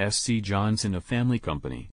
S.C. Johnson a family company.